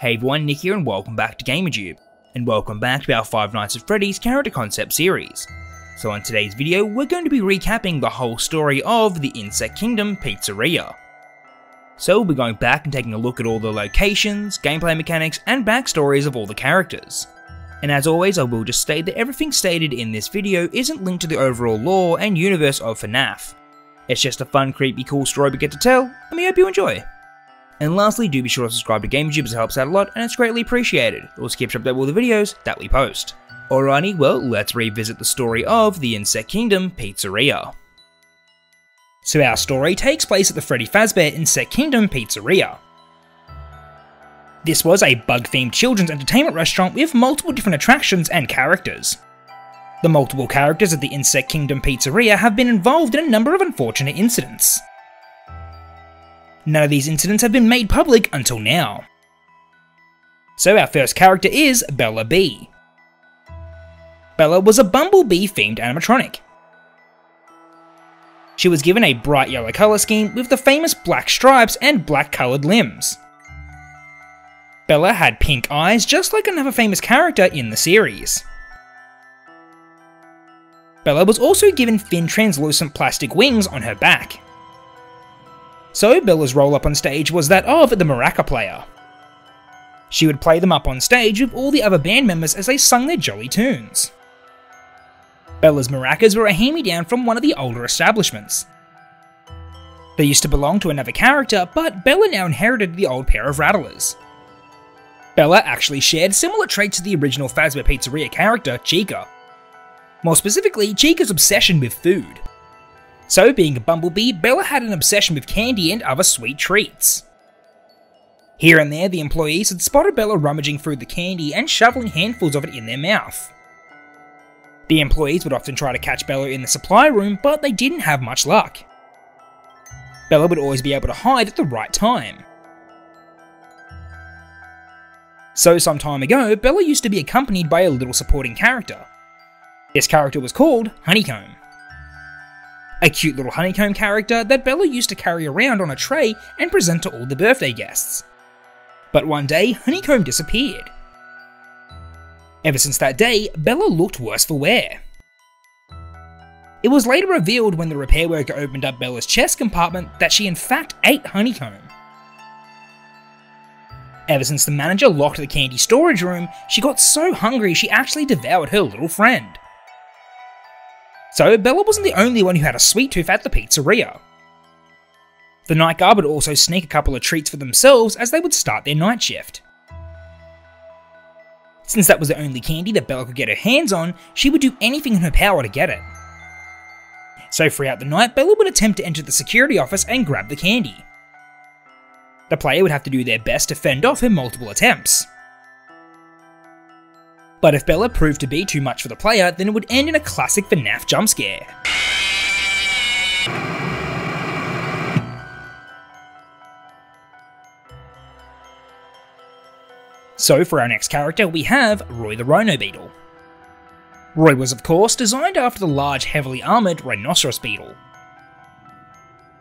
Hey everyone, Nick here and welcome back to GamerJoob, and welcome back to our Five Nights at Freddy's character concept series. So on today's video, we're going to be recapping the whole story of the Insect Kingdom Pizzeria. So we'll be going back and taking a look at all the locations, gameplay mechanics, and backstories of all the characters. And as always, I will just state that everything stated in this video isn't linked to the overall lore and universe of FNAF. It's just a fun, creepy, cool story we get to tell, and we hope you enjoy. And lastly, do be sure to subscribe to GamerJoob as it helps out a lot and it's greatly appreciated. It also keeps up with all the videos that we post. Alrighty, well, let's revisit the story of the Insect Kingdom Pizzeria. So our story takes place at the Freddy Fazbear Insect Kingdom Pizzeria. This was a bug-themed children's entertainment restaurant with multiple different attractions and characters. The multiple characters of the Insect Kingdom Pizzeria have been involved in a number of unfortunate incidents. None of these incidents have been made public until now. So our first character is Bella B. Bella was a bumblebee themed animatronic. She was given a bright yellow colour scheme with the famous black stripes and black coloured limbs. Bella had pink eyes just like another famous character in the series. Bella was also given thin translucent plastic wings on her back. So Bella's role up on stage was that of the maraca player. She would play them up on stage with all the other band members as they sung their jolly tunes. Bella's maracas were a hand-me-down from one of the older establishments. They used to belong to another character, but Bella now inherited the old pair of rattlers. Bella actually shared similar traits to the original Fazbear Pizzeria character, Chica. More specifically, Chica's obsession with food. So, being a bumblebee, Bella had an obsession with candy and other sweet treats. Here and there, the employees had spotted Bella rummaging through the candy and shoveling handfuls of it in their mouth. The employees would often try to catch Bella in the supply room, but they didn't have much luck. Bella would always be able to hide at the right time. So, some time ago, Bella used to be accompanied by a little supporting character. This character was called Honeycomb a cute little honeycomb character that Bella used to carry around on a tray and present to all the birthday guests. But one day, Honeycomb disappeared. Ever since that day, Bella looked worse for wear. It was later revealed when the repair worker opened up Bella's chest compartment that she in fact ate Honeycomb. Ever since the manager locked the candy storage room, she got so hungry she actually devoured her little friend. So Bella wasn't the only one who had a sweet tooth at the pizzeria. The night guard would also sneak a couple of treats for themselves as they would start their night shift. Since that was the only candy that Bella could get her hands on, she would do anything in her power to get it. So throughout the night, Bella would attempt to enter the security office and grab the candy. The player would have to do their best to fend off her multiple attempts. But if Bella proved to be too much for the player, then it would end in a classic FNAF jump scare. So for our next character, we have Roy the Rhino Beetle. Roy was of course designed after the large heavily armoured rhinoceros beetle.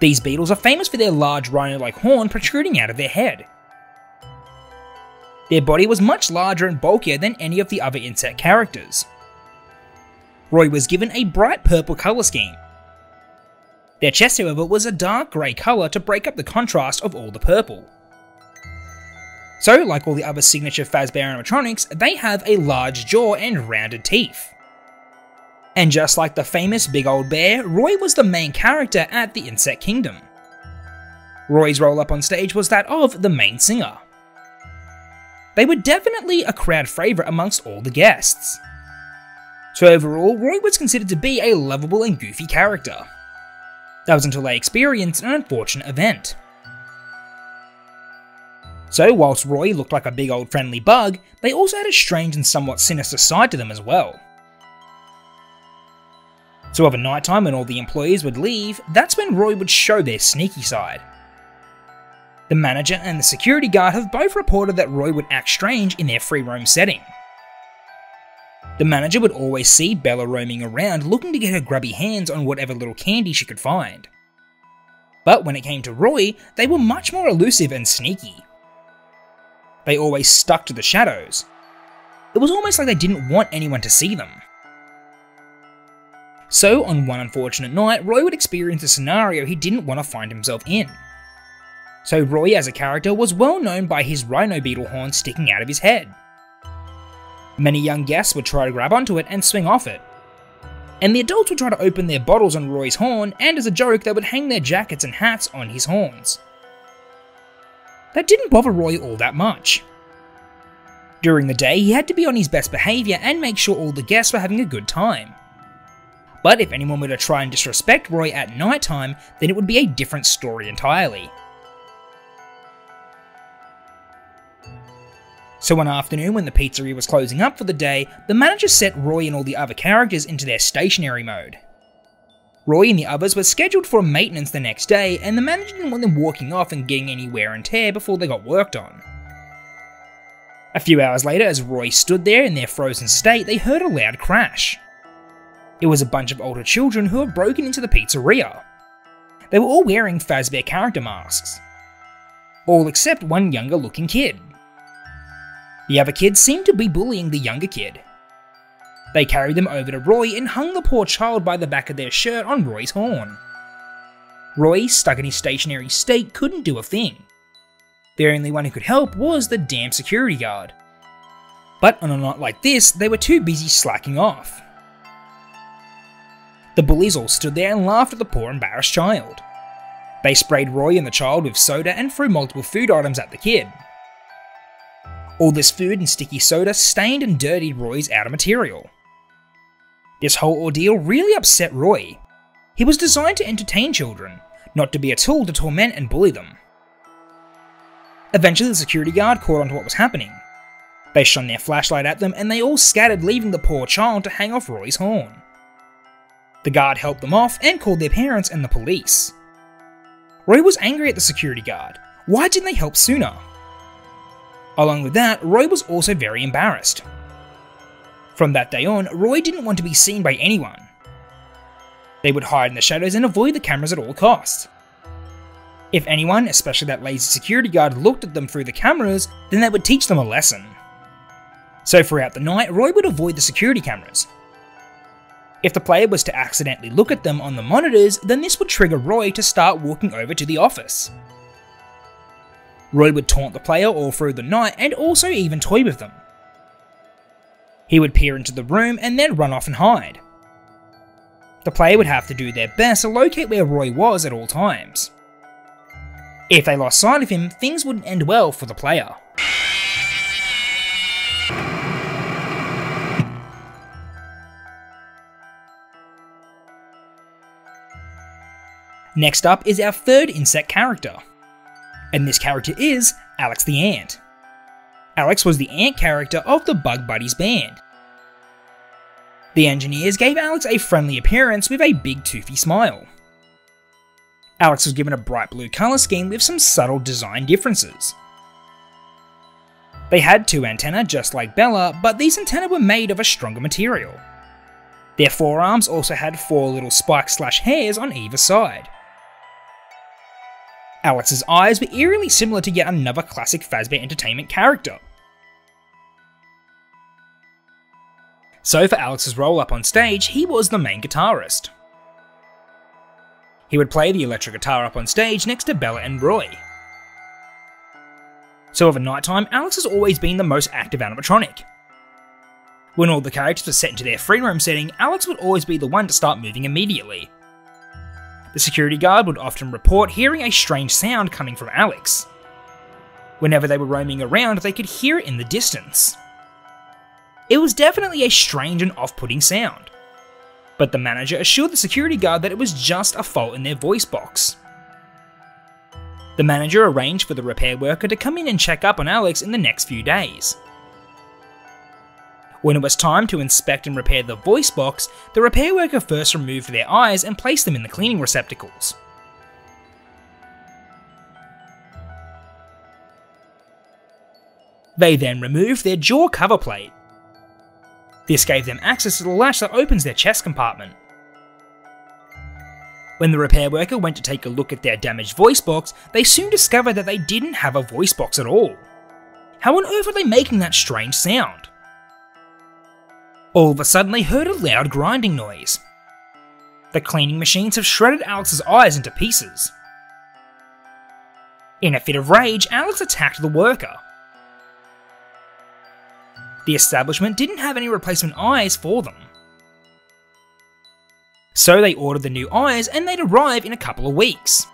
These beetles are famous for their large rhino-like horn protruding out of their head. Their body was much larger and bulkier than any of the other insect characters. Roy was given a bright purple colour scheme. Their chest, however, was a dark grey colour to break up the contrast of all the purple. So, like all the other signature Fazbear animatronics, they have a large jaw and rounded teeth. And just like the famous Big Old Bear, Roy was the main character at the Insect Kingdom. Roy's role up on stage was that of the main singer. They were definitely a crowd favourite amongst all the guests. So overall, Roy was considered to be a lovable and goofy character. That was until they experienced an unfortunate event. So whilst Roy looked like a big old friendly bug, they also had a strange and somewhat sinister side to them as well. So over nighttime when all the employees would leave, that's when Roy would show their sneaky side. The manager and the security guard have both reported that Roy would act strange in their free roam setting. The manager would always see Bella roaming around looking to get her grubby hands on whatever little candy she could find. But when it came to Roy, they were much more elusive and sneaky. They always stuck to the shadows. It was almost like they didn't want anyone to see them. So, on one unfortunate night, Roy would experience a scenario he didn't want to find himself in. So, Roy as a character was well known by his rhino beetle horn sticking out of his head. Many young guests would try to grab onto it and swing off it. And the adults would try to open their bottles on Roy's horn, and as a joke, they would hang their jackets and hats on his horns. That didn't bother Roy all that much. During the day, he had to be on his best behaviour and make sure all the guests were having a good time. But if anyone were to try and disrespect Roy at night time, then it would be a different story entirely. So one afternoon, when the pizzeria was closing up for the day, the manager set Roy and all the other characters into their stationary mode. Roy and the others were scheduled for maintenance the next day, and the manager didn't want them walking off and getting any wear and tear before they got worked on. A few hours later, as Roy stood there in their frozen state, they heard a loud crash. It was a bunch of older children who had broken into the pizzeria. They were all wearing Fazbear character masks. All except one younger looking kid. The other kids seemed to be bullying the younger kid. They carried them over to Roy and hung the poor child by the back of their shirt on Roy's horn. Roy, stuck in his stationary state, couldn't do a thing. The only one who could help was the damn security guard. But on a night like this, they were too busy slacking off. The bullies all stood there and laughed at the poor embarrassed child. They sprayed Roy and the child with soda and threw multiple food items at the kid. All this food and sticky soda stained and dirtied Roy's outer material. This whole ordeal really upset Roy. He was designed to entertain children, not to be a tool to torment and bully them. Eventually, the security guard caught on to what was happening. They shone their flashlight at them and they all scattered, leaving the poor child to hang off Roy's horn. The guard helped them off and called their parents and the police. Roy was angry at the security guard. Why didn't they help sooner? Along with that, Roy was also very embarrassed. From that day on, Roy didn't want to be seen by anyone. They would hide in the shadows and avoid the cameras at all costs. If anyone, especially that lazy security guard, looked at them through the cameras, then they would teach them a lesson. So throughout the night, Roy would avoid the security cameras. If the player was to accidentally look at them on the monitors, then this would trigger Roy to start walking over to the office. Roy would taunt the player all through the night and also even toy with them. He would peer into the room and then run off and hide. The player would have to do their best to locate where Roy was at all times. If they lost sight of him, things wouldn't end well for the player. Next up is our third insect character, and this character is Alex the Ant. Alex was the ant character of the Bug Buddies band. The engineers gave Alex a friendly appearance with a big toothy smile. Alex was given a bright blue colour scheme with some subtle design differences. They had two antennae just like Bella, but these antennae were made of a stronger material. Their forearms also had four little spikes slash hairs on either side. Alex's eyes were eerily similar to yet another classic Fazbear Entertainment character. So for Alex's role up on stage, he was the main guitarist. He would play the electric guitar up on stage next to Bella and Roy. So over nighttime, Alex has always been the most active animatronic. When all the characters were set into their free roam setting, Alex would always be the one to start moving immediately. The security guard would often report hearing a strange sound coming from Alex. Whenever they were roaming around, they could hear it in the distance. It was definitely a strange and off putting sound. But the manager assured the security guard that it was just a fault in their voice box. The manager arranged for the repair worker to come in and check up on Alex in the next few days. When it was time to inspect and repair the voice box, the repair worker first removed their eyes and placed them in the cleaning receptacles. They then removed their jaw cover plate. This gave them access to the latch that opens their chest compartment. When the repair worker went to take a look at their damaged voice box, they soon discovered that they didn't have a voice box at all. How on earth were they making that strange sound? All of a sudden, they heard a loud grinding noise. The cleaning machines have shredded Alex's eyes into pieces. In a fit of rage, Alex attacked the worker. The establishment didn't have any replacement eyes for them. So they ordered the new eyes and they'd arrive in a couple of weeks.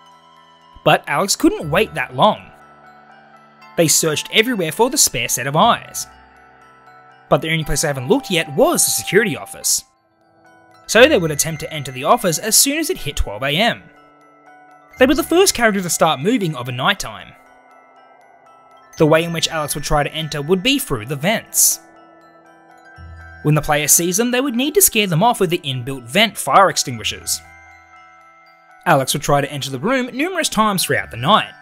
But Alex couldn't wait that long. They searched everywhere for the spare set of eyes. But the only place they haven't looked yet was the security office. So they would attempt to enter the office as soon as it hit 12am. They were the first character to start moving a nighttime. The way in which Alex would try to enter would be through the vents. When the player sees them, they would need to scare them off with the inbuilt vent fire extinguishers. Alex would try to enter the room numerous times throughout the night.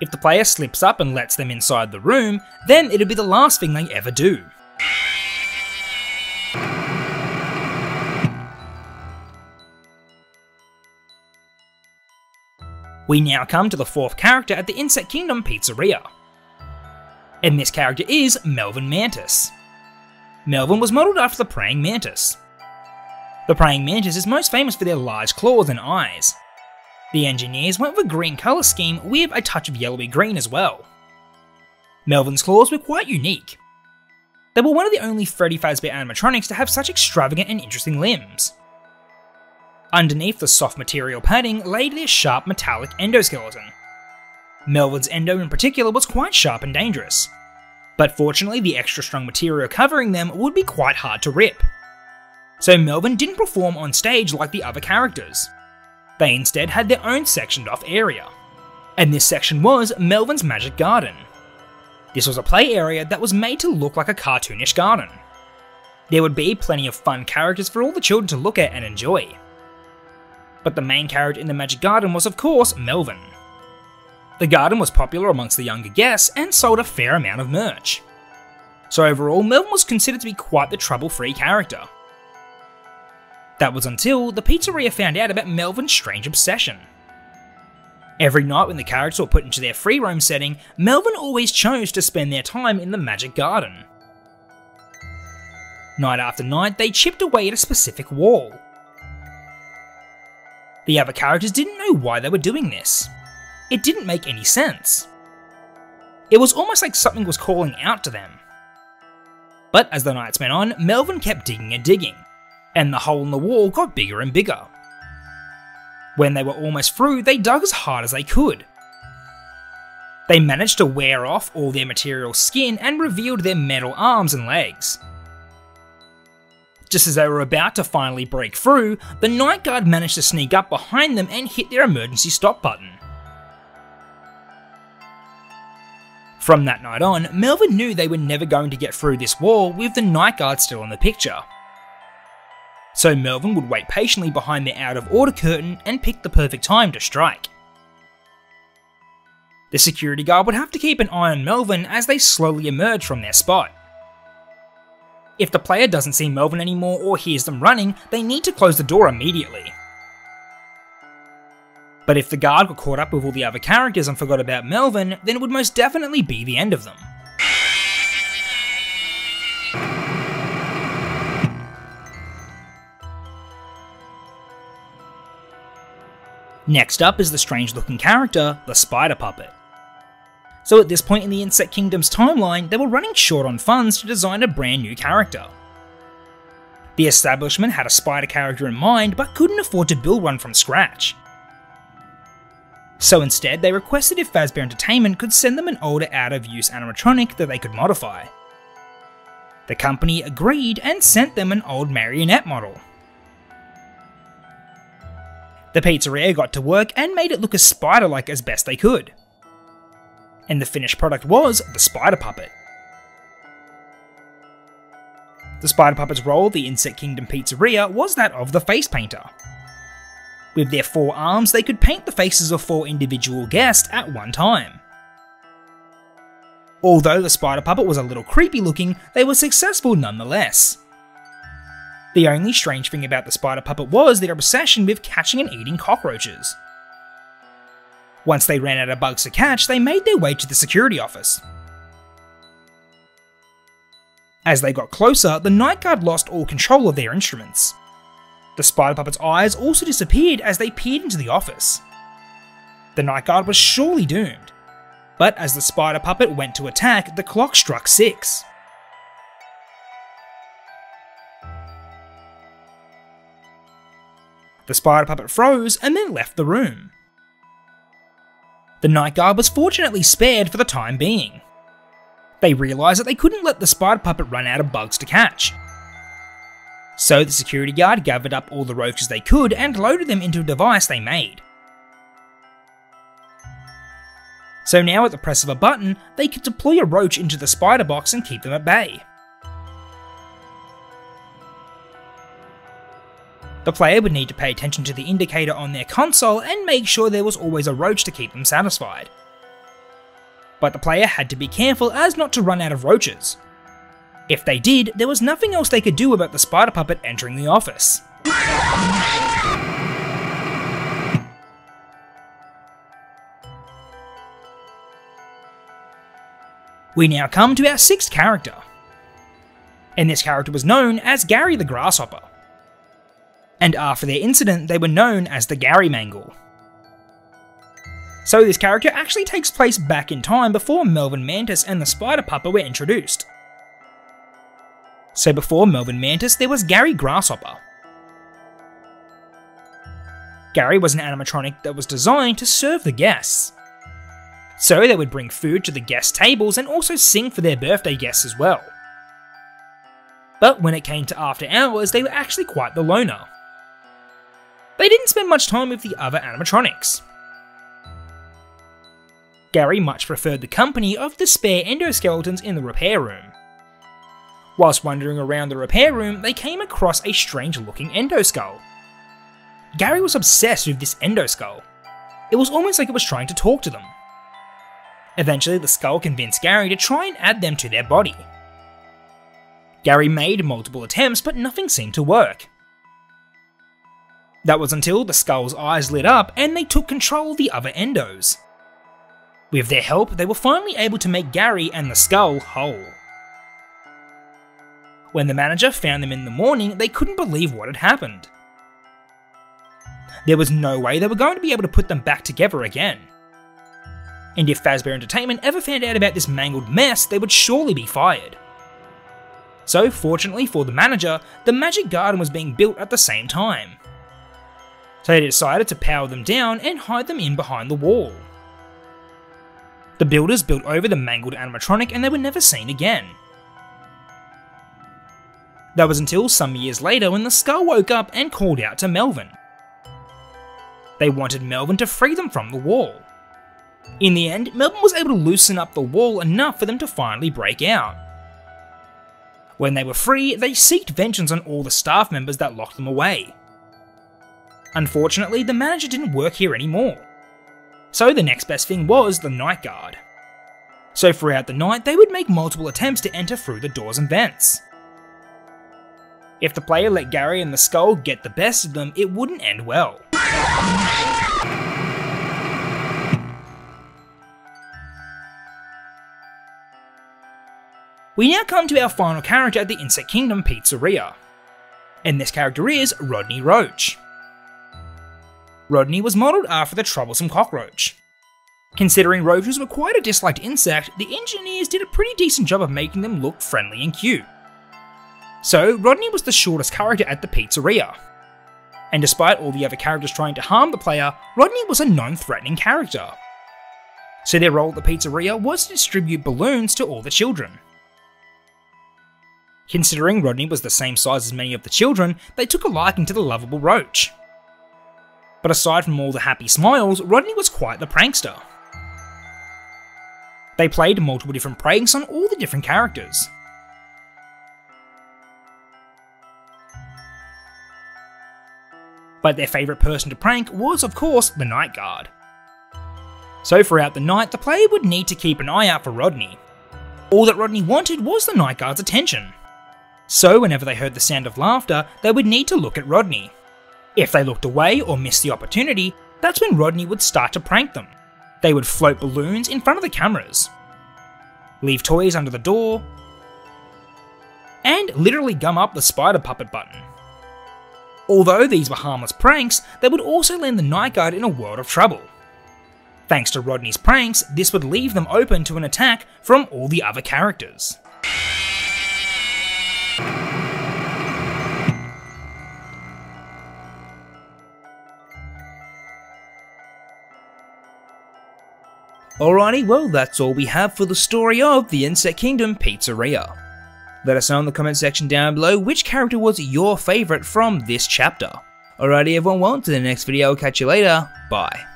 If the player slips up and lets them inside the room, then it'd be the last thing they ever do. We now come to the fourth character at the Insect Kingdom Pizzeria. And this character is Melvin Mantis. Melvin was modelled after the praying mantis. The praying mantis is most famous for their large claws and eyes. The engineers went with a green colour scheme with a touch of yellowy green as well. Melvin's claws were quite unique. They were one of the only Freddy Fazbear animatronics to have such extravagant and interesting limbs. Underneath the soft material padding laid their sharp metallic endoskeleton. Melvin's endo in particular was quite sharp and dangerous, but fortunately the extra strong material covering them would be quite hard to rip. So Melvin didn't perform on stage like the other characters. They instead had their own sectioned off area. And this section was Melvin's Magic Garden. This was a play area that was made to look like a cartoonish garden. There would be plenty of fun characters for all the children to look at and enjoy. But the main character in the Magic Garden was of course Melvin. The garden was popular amongst the younger guests and sold a fair amount of merch. So overall, Melvin was considered to be quite the trouble-free character. That was until the pizzeria found out about Melvin's strange obsession. Every night when the characters were put into their free roam setting, Melvin always chose to spend their time in the Magic Garden. Night after night, they chipped away at a specific wall. The other characters didn't know why they were doing this. It didn't make any sense. It was almost like something was calling out to them. But as the nights went on, Melvin kept digging and digging, and the hole in the wall got bigger and bigger. When they were almost through, they dug as hard as they could. They managed to wear off all their material skin and revealed their metal arms and legs. Just as they were about to finally break through, the night guard managed to sneak up behind them and hit their emergency stop button. From that night on, Melvin knew they were never going to get through this wall with the night guard still in the picture. So Melvin would wait patiently behind the out of order curtain and pick the perfect time to strike. The security guard would have to keep an eye on Melvin as they slowly emerge from their spot. If the player doesn't see Melvin anymore or hears them running, they need to close the door immediately. But if the guard got caught up with all the other characters and forgot about Melvin, then it would most definitely be the end of them. Next up is the strange looking character, the Spider Puppet. So at this point in the Insect Kingdom's timeline, they were running short on funds to design a brand new character. The establishment had a spider character in mind, but couldn't afford to build one from scratch. So instead, they requested if Fazbear Entertainment could send them an older out of use animatronic that they could modify. The company agreed and sent them an old marionette model. The pizzeria got to work and made it look as spider like as best they could. And the finished product was the Spider Puppet. The Spider Puppet's role at the Insect Kingdom Pizzeria was that of the face painter. With their four arms, they could paint the faces of four individual guests at one time. Although the spider puppet was a little creepy looking, they were successful nonetheless. The only strange thing about the spider puppet was their obsession with catching and eating cockroaches. Once they ran out of bugs to catch, they made their way to the security office. As they got closer, the night guard lost all control of their instruments. The spider puppet's eyes also disappeared as they peered into the office. The night guard was surely doomed, but as the spider puppet went to attack, the clock struck six. The spider puppet froze and then left the room. The night guard was fortunately spared for the time being. They realised that they couldn't let the spider puppet run out of bugs to catch. So the security guard gathered up all the roaches they could and loaded them into a device they made. So now at the press of a button, they could deploy a roach into the spider box and keep them at bay. The player would need to pay attention to the indicator on their console and make sure there was always a roach to keep them satisfied. But the player had to be careful as not to run out of roaches. If they did, there was nothing else they could do about the spider puppet entering the office. We now come to our sixth character. And this character was known as Gary the Grasshopper and after their incident, they were known as the Gary Mangle. So this character actually takes place back in time before Melvin Mantis and the Spider Puppet were introduced. So before Melvin Mantis, there was Gary Grasshopper. Gary was an animatronic that was designed to serve the guests. So they would bring food to the guest tables and also sing for their birthday guests as well. But when it came to after hours, they were actually quite the loner they didn't spend much time with the other animatronics. Gary much preferred the company of the spare endoskeletons in the repair room. Whilst wandering around the repair room, they came across a strange looking endoskull. Gary was obsessed with this endoskull. It was almost like it was trying to talk to them. Eventually, the skull convinced Gary to try and add them to their body. Gary made multiple attempts, but nothing seemed to work. That was until the skull's eyes lit up and they took control of the other endos. With their help, they were finally able to make Gary and the skull whole. When the manager found them in the morning, they couldn't believe what had happened. There was no way they were going to be able to put them back together again. And if Fazbear Entertainment ever found out about this mangled mess, they would surely be fired. So, fortunately for the manager, the Magic Garden was being built at the same time so they decided to power them down and hide them in behind the wall. The builders built over the mangled animatronic and they were never seen again. That was until some years later when the skull woke up and called out to Melvin. They wanted Melvin to free them from the wall. In the end, Melvin was able to loosen up the wall enough for them to finally break out. When they were free, they sought vengeance on all the staff members that locked them away. Unfortunately, the manager didn't work here anymore. So the next best thing was the night guard. So throughout the night, they would make multiple attempts to enter through the doors and vents. If the player let Gary and the skull get the best of them, it wouldn't end well. We now come to our final character at the Insect Kingdom Pizzeria. And this character is Rodney Roach. Rodney was modelled after the troublesome cockroach. Considering roaches were quite a disliked insect, the engineers did a pretty decent job of making them look friendly and cute. So, Rodney was the shortest character at the pizzeria. And despite all the other characters trying to harm the player, Rodney was a non-threatening character. So their role at the pizzeria was to distribute balloons to all the children. Considering Rodney was the same size as many of the children, they took a liking to the lovable roach. But aside from all the happy smiles, Rodney was quite the prankster. They played multiple different pranks on all the different characters. But their favourite person to prank was, of course, the Night Guard. So throughout the night, the player would need to keep an eye out for Rodney. All that Rodney wanted was the Night Guard's attention. So whenever they heard the sound of laughter, they would need to look at Rodney. If they looked away or missed the opportunity, that's when Rodney would start to prank them. They would float balloons in front of the cameras, leave toys under the door, and literally gum up the spider puppet button. Although these were harmless pranks, they would also land the Night Guard in a world of trouble. Thanks to Rodney's pranks, this would leave them open to an attack from all the other characters. Alrighty, well that's all we have for the story of the Insect Kingdom Pizzeria. Let us know in the comment section down below which character was your favourite from this chapter. Alrighty everyone, well, to the next video, I'll catch you later, bye.